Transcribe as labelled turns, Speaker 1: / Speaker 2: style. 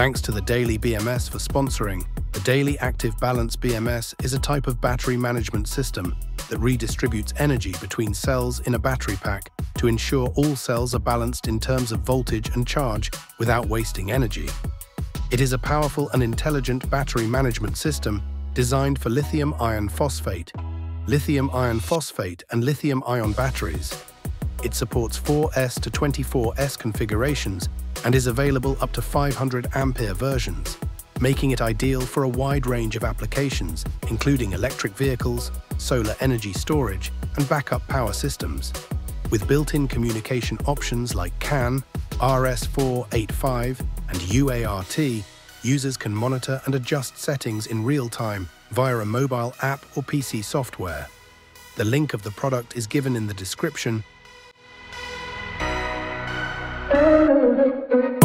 Speaker 1: Thanks to the Daly BMS for sponsoring. The Daly Active Balance BMS is a type of battery management system that redistributes energy between cells in a battery pack to ensure all cells are balanced in terms of voltage and charge without wasting energy. It is a powerful and intelligent battery management system designed for lithium iron phosphate, lithium iron phosphate and lithium ion batteries. It supports 4S to 24S configurations and is available up to 500 ampere versions, making it ideal for a wide range of applications, including electric vehicles, solar energy storage, and backup power systems. With built-in communication options like CAN, RS485, and UART, users can monitor and adjust settings in real time via a mobile app or PC software. The link of the product is given in the description. Thank you.